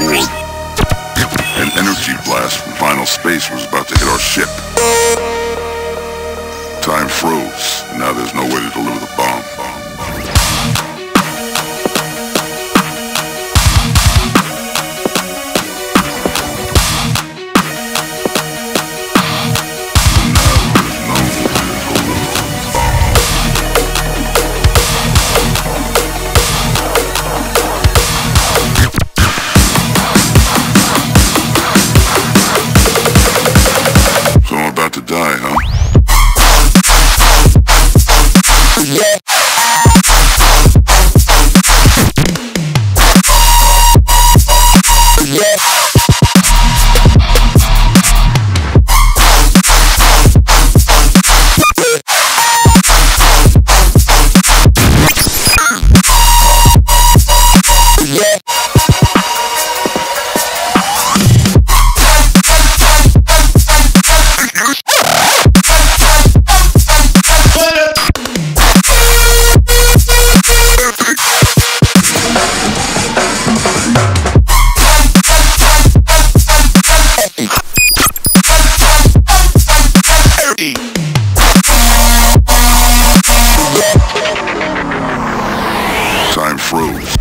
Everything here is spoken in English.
An energy blast from final space was about to hit our ship. Time froze, and now there's no way to deliver the bomb. Froze.